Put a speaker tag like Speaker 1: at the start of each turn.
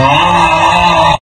Speaker 1: Oh.